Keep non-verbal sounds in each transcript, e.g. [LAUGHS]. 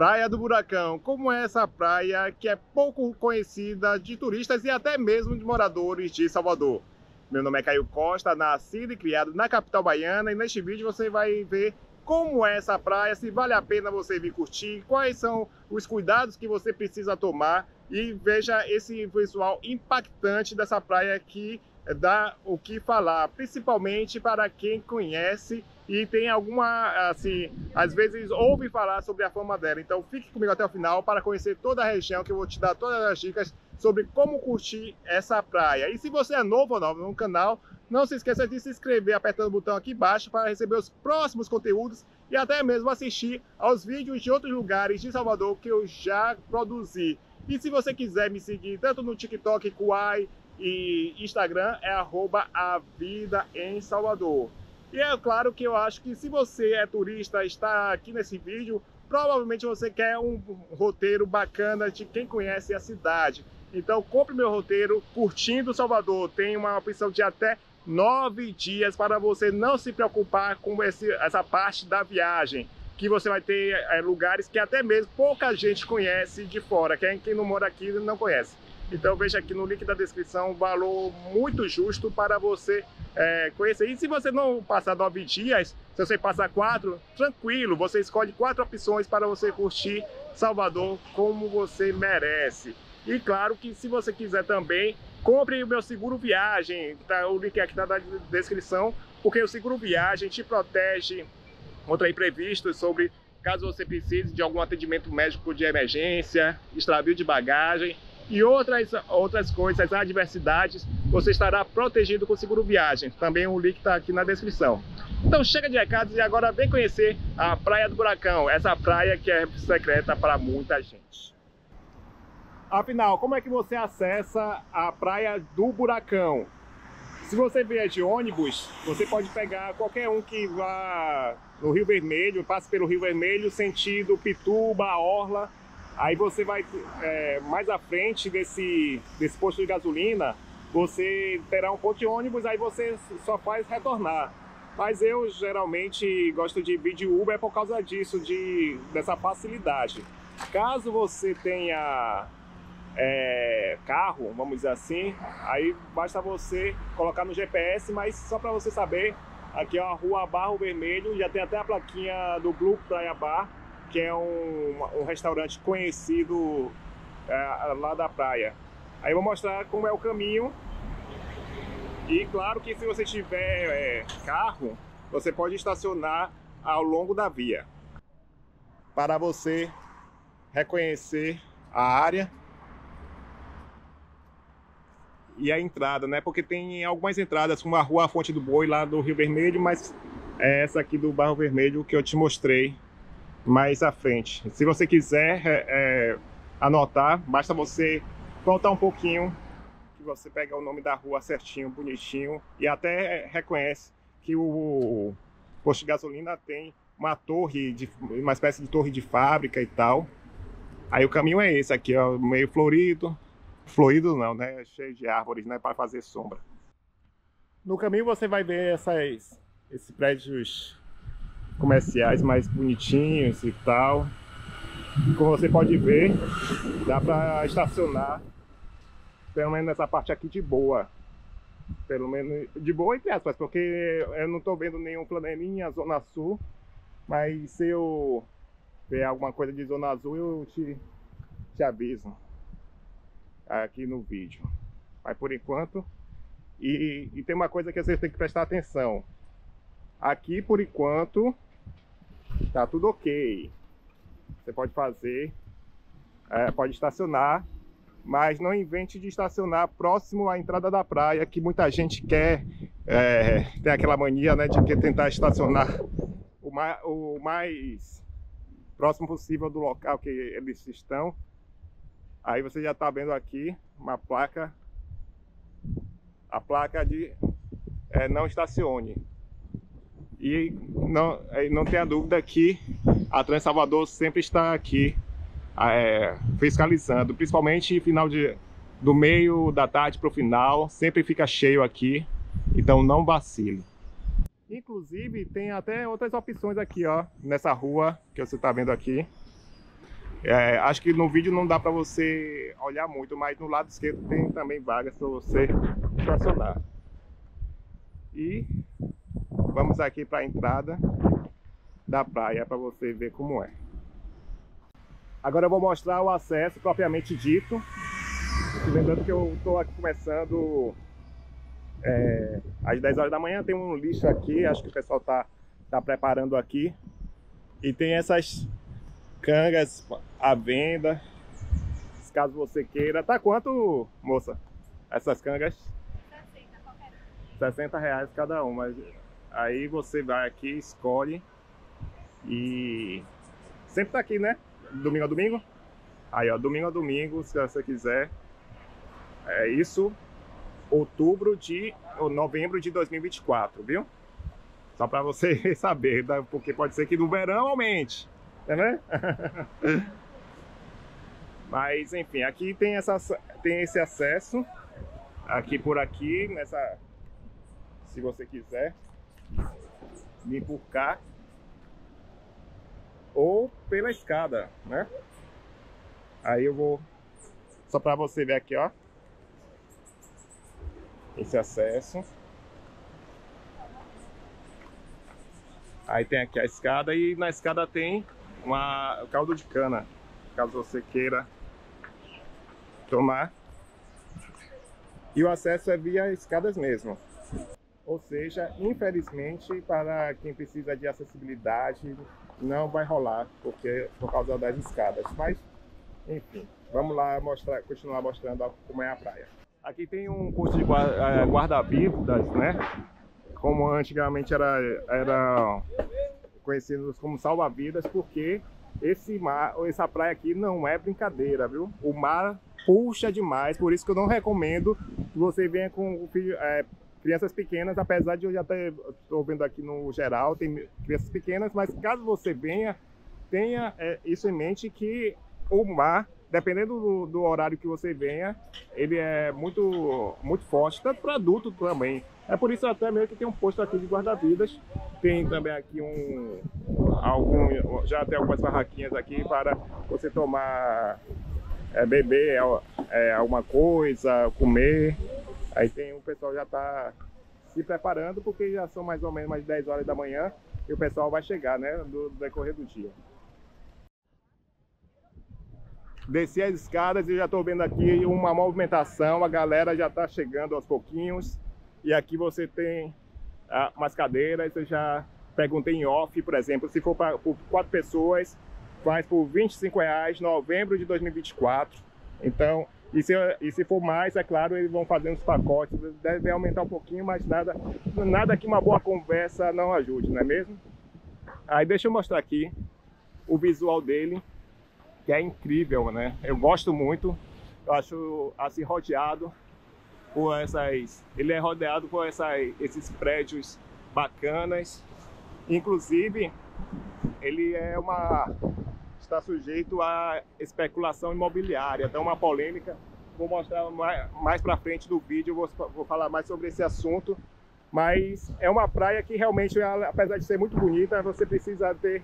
Praia do Buracão. Como é essa praia que é pouco conhecida de turistas e até mesmo de moradores de Salvador? Meu nome é Caio Costa, nascido e criado na capital baiana e neste vídeo você vai ver como é essa praia, se vale a pena você vir curtir, quais são os cuidados que você precisa tomar e veja esse visual impactante dessa praia que dá o que falar, principalmente para quem conhece e tem alguma, assim, às vezes ouve falar sobre a fama dela. Então fique comigo até o final para conhecer toda a região, que eu vou te dar todas as dicas sobre como curtir essa praia. E se você é novo ou nova no canal, não se esqueça de se inscrever apertando o botão aqui embaixo para receber os próximos conteúdos e até mesmo assistir aos vídeos de outros lugares de Salvador que eu já produzi. E se você quiser me seguir tanto no TikTok, Kuai e Instagram, é arroba a vida em Salvador. E é claro que eu acho que se você é turista está aqui nesse vídeo, provavelmente você quer um roteiro bacana de quem conhece a cidade. Então compre meu roteiro curtindo Salvador. Tem uma opção de até nove dias para você não se preocupar com esse, essa parte da viagem. Que você vai ter é, lugares que até mesmo pouca gente conhece de fora. Quem, quem não mora aqui não conhece. Então veja aqui no link da descrição valor muito justo para você é, conhecer. E se você não passar nove dias, se você passar quatro, tranquilo, você escolhe quatro opções para você curtir Salvador como você merece. E claro que se você quiser também, compre o meu seguro viagem, tá, o link aqui está na descrição, porque o seguro viagem te protege contra imprevistos sobre caso você precise de algum atendimento médico de emergência, extravio de bagagem, e outras, outras coisas, adversidades, você estará protegido com o seguro viagem. Também o link está aqui na descrição. Então chega de recados e agora vem conhecer a Praia do Buracão, essa praia que é secreta para muita gente. Afinal, como é que você acessa a Praia do Buracão? Se você vier de ônibus, você pode pegar qualquer um que vá no Rio Vermelho, passe pelo Rio Vermelho, sentido Pituba, Orla, Aí você vai é, mais à frente desse, desse posto de gasolina, você terá um ponto de ônibus, aí você só faz retornar. Mas eu geralmente gosto de vir de Uber por causa disso, de, dessa facilidade. Caso você tenha é, carro, vamos dizer assim, aí basta você colocar no GPS, mas só para você saber, aqui é a rua Barro Vermelho, já tem até a plaquinha do Blue Praia Bar, que é um, um restaurante conhecido é, lá da praia. Aí vou mostrar como é o caminho. E claro que se você tiver é, carro, você pode estacionar ao longo da via. Para você reconhecer a área e a entrada, né? Porque tem algumas entradas, como a Rua Fonte do Boi lá do Rio Vermelho, mas é essa aqui do Barro Vermelho que eu te mostrei mais à frente. Se você quiser é, é, anotar, basta você voltar um pouquinho, que você pega o nome da rua certinho, bonitinho, e até reconhece que o posto de gasolina tem uma torre, de, uma espécie de torre de fábrica e tal. Aí o caminho é esse aqui, ó, meio florido. Florido não, né? Cheio de árvores, né? Para fazer sombra. No caminho você vai ver essas, esses prédios comerciais mais bonitinhos e tal. Como você pode ver, dá para estacionar, pelo menos nessa parte aqui de boa. Pelo menos de boa entre aspas, porque eu não estou vendo nenhum flanelinha Zona Sul, mas se eu ver alguma coisa de Zona Azul, eu te, te aviso aqui no vídeo. Mas por enquanto, e, e tem uma coisa que você tem que prestar atenção. Aqui, por enquanto, tá tudo ok. Você pode fazer, é, pode estacionar, mas não invente de estacionar próximo à entrada da praia, que muita gente quer, é, tem aquela mania né, de tentar estacionar o mais, o mais próximo possível do local que eles estão. Aí você já está vendo aqui uma placa, a placa de é, não estacione. E não, não tenha dúvida que a Trans Salvador sempre está aqui é, fiscalizando, principalmente final de, do meio da tarde para o final, sempre fica cheio aqui, então não vacile. Inclusive tem até outras opções aqui, ó, nessa rua que você está vendo aqui. É, acho que no vídeo não dá para você olhar muito, mas no lado esquerdo tem também vagas para você estacionar. E vamos aqui para a entrada da praia para você ver como é. Agora eu vou mostrar o acesso propriamente dito. Lembrando que eu estou aqui começando é, às 10 horas da manhã, tem um lixo aqui, acho que o pessoal está tá preparando aqui. E tem essas cangas à venda, caso você queira. Tá quanto, moça? Essas cangas? 60, qualquer 60 reais cada uma. Aí você vai aqui, escolhe e sempre tá aqui, né? Domingo a domingo. Aí, ó, domingo a domingo, se você quiser. É isso, outubro de novembro de 2024, viu? Só para você [LAUGHS] saber, tá? porque pode ser que no verão aumente, né? [LAUGHS] Mas enfim, aqui tem, essa, tem esse acesso, aqui por aqui, nessa, se você quiser, por cá, ou pela escada, né? Aí eu vou, só para você ver aqui, ó, esse acesso. Aí tem aqui a escada e na escada tem uma caldo de cana, caso você queira tomar. E o acesso é via escadas mesmo. Ou seja, infelizmente, para quem precisa de acessibilidade, não vai rolar porque por causa das escadas. Mas, enfim, vamos lá mostrar, continuar mostrando como é a praia. Aqui tem um posto de eh, guarda-vidas, né? Como antigamente era, era conhecidos como salva-vidas, porque esse mar, essa praia aqui não é brincadeira, viu? O mar puxa demais, por isso que eu não recomendo que você venha com é, crianças pequenas, apesar de eu já estou vendo aqui no geral, tem crianças pequenas, mas caso você venha, tenha é, isso em mente que o mar dependendo do, do, horário que você venha, ele é muito, muito forte, tanto para adulto também. É por isso até mesmo que tem um posto aqui de guarda-vidas. Tem também aqui um, algum, já tem algumas barraquinhas aqui para você tomar, é, beber é, é, alguma coisa, comer. Aí tem o pessoal já está se preparando porque já são mais ou menos mais 10 horas da manhã e o pessoal vai chegar, né, do decorrer do dia. Desci as escadas e já estou vendo aqui uma movimentação, a galera já está chegando aos pouquinhos. E aqui você tem ah, umas cadeiras, eu já perguntei em off, por exemplo, se for para quatro pessoas, faz por 25 reais, novembro de 2024. Então, e se, e se for mais, é claro, eles vão fazendo os pacotes, deve aumentar um pouquinho, mas nada, nada que uma boa conversa não ajude, não é mesmo? Aí deixa eu mostrar aqui o visual dele que é incrível, né? Eu gosto muito, eu acho assim rodeado por essas, ele é rodeado por essas, esses prédios bacanas, inclusive ele é uma está sujeito à especulação imobiliária, então uma polêmica. Vou mostrar mais, para frente do vídeo, vou, vou falar mais sobre esse assunto. Mas é uma praia que realmente, apesar de ser muito bonita, você precisa ter,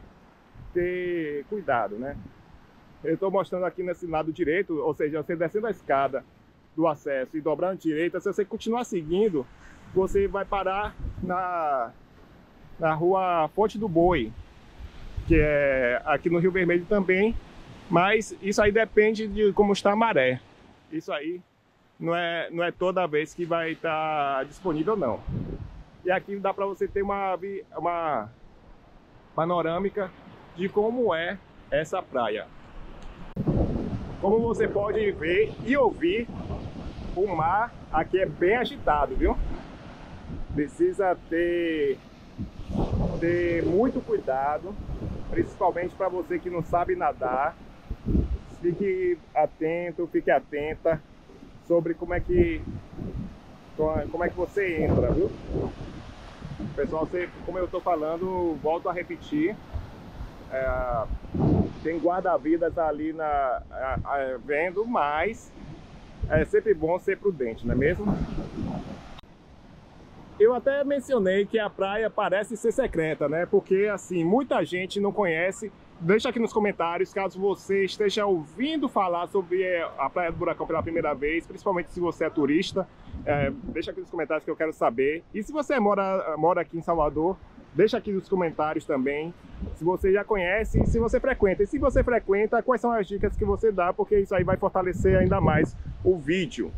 ter cuidado, né? Eu estou mostrando aqui nesse lado direito, ou seja, você descendo a escada do acesso e dobrando direita, se você continuar seguindo, você vai parar na, na rua Fonte do Boi, que é aqui no Rio Vermelho também, mas isso aí depende de como está a maré. Isso aí não é, não é toda vez que vai estar disponível não. E aqui dá para você ter uma, uma panorâmica de como é essa praia. Como você pode ver e ouvir, o mar aqui é bem agitado, viu? Precisa ter, ter muito cuidado, principalmente para você que não sabe nadar. Fique atento, fique atenta sobre como é que como é que você entra, viu? Pessoal, você, como eu estou falando, volto a repetir, é, tem guarda-vidas ali na, a, a, vendo, mas é sempre bom ser prudente, não é mesmo? Eu até mencionei que a praia parece ser secreta, né? Porque assim, muita gente não conhece deixa aqui nos comentários caso você esteja ouvindo falar sobre a Praia do Buracão pela primeira vez, principalmente se você é turista. É, deixa aqui nos comentários que eu quero saber. E se você mora, mora aqui em Salvador, deixa aqui nos comentários também se você já conhece e se você frequenta. E se você frequenta, quais são as dicas que você dá, porque isso aí vai fortalecer ainda mais o vídeo.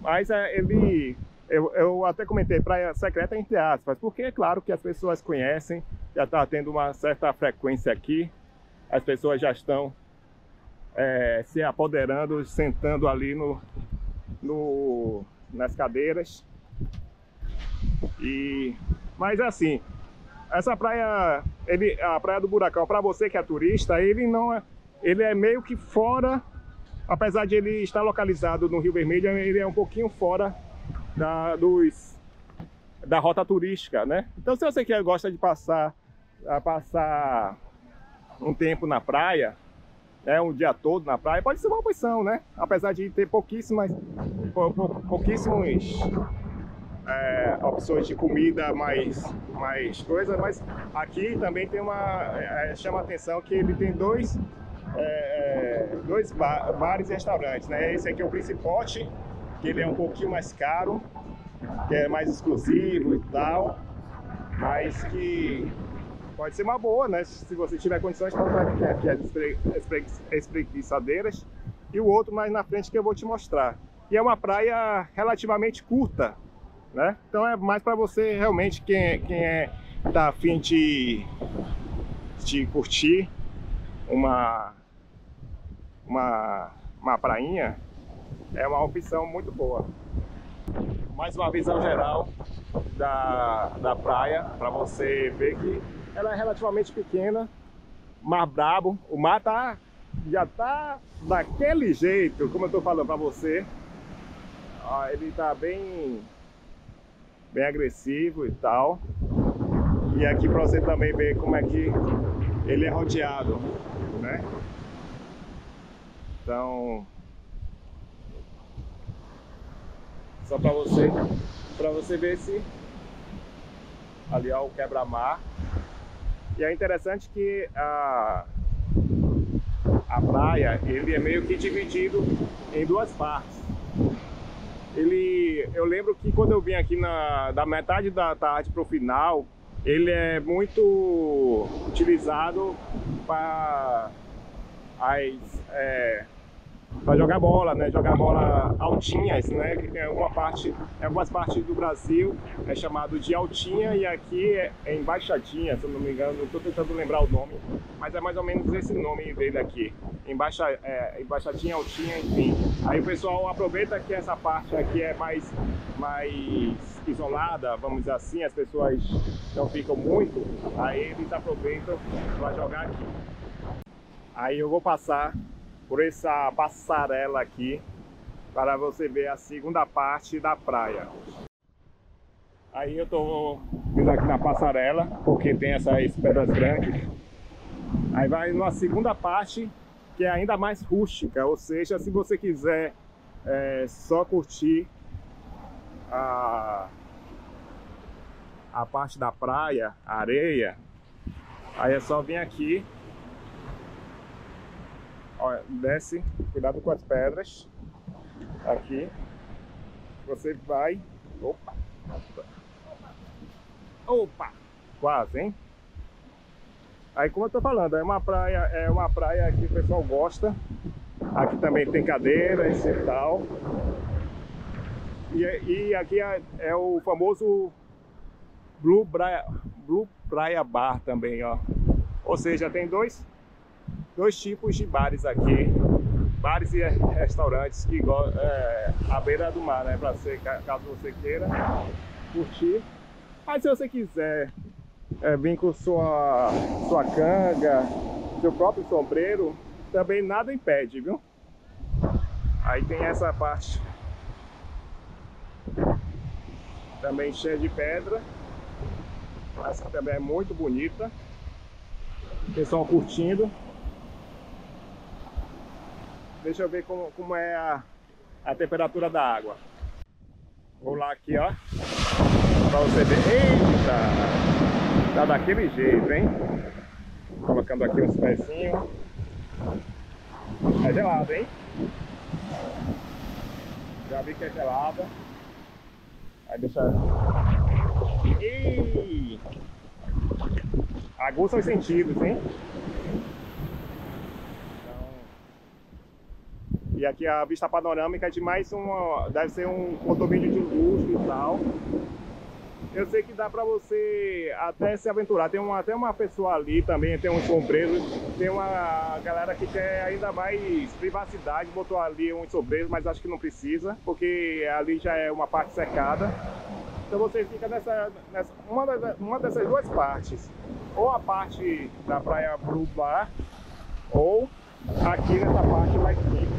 Mas é, ele eu, eu, até comentei praia secreta entre aspas, porque é claro que as pessoas conhecem, já está tendo uma certa frequência aqui, as pessoas já estão é, se apoderando, sentando ali no, no, nas cadeiras. E, mas assim, essa praia, ele, a praia do Buracão, para você que é turista, ele não é, ele é meio que fora, apesar de ele estar localizado no Rio Vermelho, ele é um pouquinho fora da, dos, da rota turística, né? Então se você quer, gosta de passar, passar um tempo na praia, né, um dia todo na praia, pode ser uma opção, né? Apesar de ter pouquíssimas, pou, pou, pouquíssimos é, opções de comida mais, mais coisa, mas aqui também tem uma, é, chama a atenção que ele tem dois, é, é dois bar, bares e restaurantes, né? Esse aqui é o Principote, que ele é um pouquinho mais caro, que é mais exclusivo e tal, mas que pode ser uma boa, né? Se você tiver condições, para aqui, aqui as espreguiçadeiras e o outro mais na frente que eu vou te mostrar. E é uma praia relativamente curta, né? Então é mais para você realmente quem, quem é tá afim de, de curtir uma uma uma prainha é uma opção muito boa. Mais uma visão geral da, da praia, para você ver que ela é relativamente pequena, mar brabo, o mar tá, já tá daquele jeito, como eu tô falando para você. Ó, ele tá bem, bem agressivo e tal. E aqui para você também ver como é que ele é rodeado, né? Então, Só para você, para você ver se ali ó, o quebra-mar. E é interessante que a, a praia ele é meio que dividido em duas partes. Ele, eu lembro que quando eu vim aqui na, da metade da tarde para o final, ele é muito utilizado para as é, para jogar bola, né? Jogar bola altinhas, né? É uma parte, em algumas partes do Brasil é chamado de altinha e aqui é, é embaixadinha, se eu não me engano, estou tentando lembrar o nome, mas é mais ou menos esse nome dele aqui. Embaixa, é, embaixadinha, altinha, enfim. Aí o pessoal aproveita que essa parte aqui é mais, mais isolada, vamos dizer assim, as pessoas não ficam muito, aí eles aproveitam para jogar aqui. Aí eu vou passar por essa passarela aqui para você ver a segunda parte da praia. Aí eu tô vindo aqui na passarela, porque tem essas pedras grandes. Aí vai numa segunda parte, que é ainda mais rústica, ou seja, se você quiser é, só curtir a, a parte da praia, a areia, aí é só vir aqui Olha, desce, cuidado com as pedras. Aqui. Você vai. Opa! Opa! Quase, hein? Aí como eu tô falando, é uma praia, é uma praia que o pessoal gosta. Aqui também tem cadeiras e tal. E, e aqui é, é, o famoso Blue Praia, Blue Praia Bar também, ó. Ou seja, tem dois dois tipos de bares aqui, bares e restaurantes que é, à beira do mar, né? Para você, caso você queira curtir. Mas se você quiser é, vir com sua, sua canga, seu próprio sombreiro, também nada impede, viu? Aí tem essa parte também cheia de pedra. Essa também é muito bonita. Pessoal curtindo. Deixa eu ver como, como é a, a temperatura da água. Vou lá aqui, ó. Pra você ver. Eita! Tá daquele jeito, hein? Colocando aqui uns pezinhos. É gelado, hein? Já vi que é gelada. Aí deixa. Ih! Aguça os sentidos, hein? E aqui a vista panorâmica é de mais uma. Deve ser um condomínio de luxo e tal. Eu sei que dá pra você até se aventurar. Tem uma, até uma pessoa ali também, tem um sombreiro. Tem uma galera que quer ainda mais privacidade, botou ali um sombreiro, mas acho que não precisa, porque ali já é uma parte cercada. Então você fica nessa, nessa uma, das, uma dessas duas partes. Ou a parte da praia Blue Bar, ou aqui nessa parte mais ok?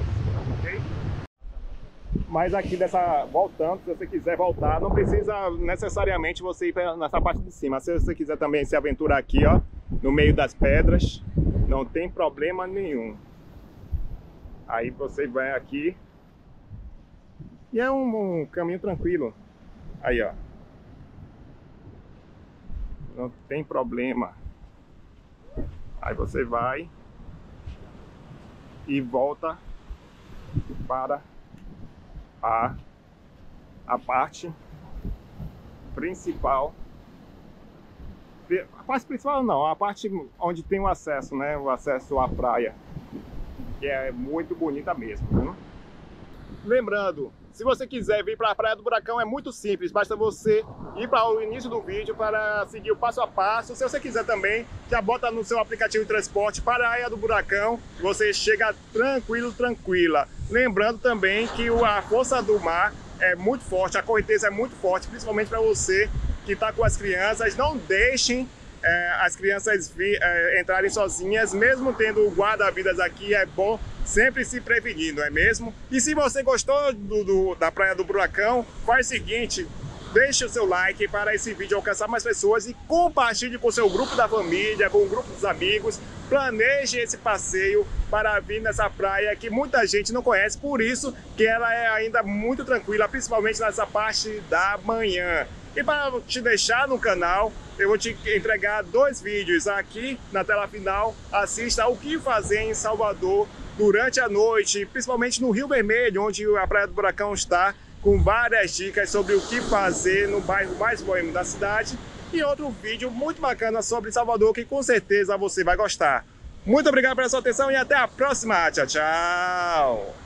Mas aqui dessa, voltando, se você quiser voltar, não precisa necessariamente você ir nessa parte de cima. Se você quiser também se aventurar aqui, ó, no meio das pedras, não tem problema nenhum. Aí você vai aqui e é um, um caminho tranquilo. Aí, ó. Não tem problema. Aí você vai e volta para a, a parte principal. A parte principal não, a parte onde tem o acesso, né? O acesso à praia. Que é muito bonita mesmo. Né? Lembrando, se você quiser vir para a Praia do Buracão é muito simples, basta você ir para o início do vídeo para seguir o passo a passo. Se você quiser também, já bota no seu aplicativo de transporte para a Praia do Buracão, você chega tranquilo, tranquila. Lembrando também que a força do mar é muito forte, a correnteza é muito forte, principalmente para você que está com as crianças. Não deixem é, as crianças vi, é, entrarem sozinhas, mesmo tendo guarda-vidas aqui, é bom sempre se prevenir, não é mesmo? E se você gostou do, do, da Praia do Buracão, faz o seguinte, deixe o seu like para esse vídeo alcançar mais pessoas e compartilhe com o seu grupo da família, com o grupo dos amigos. Planeje esse passeio para vir nessa praia que muita gente não conhece, por isso que ela é ainda muito tranquila, principalmente nessa parte da manhã. E para te deixar no canal, eu vou te entregar dois vídeos aqui na tela final. Assista o que fazer em Salvador durante a noite, principalmente no Rio Vermelho, onde a Praia do Buracão está, com várias dicas sobre o que fazer no bairro mais boêmio da cidade. E outro vídeo muito bacana sobre Salvador que com certeza você vai gostar. Muito obrigado pela sua atenção e até a próxima. Tchau, tchau!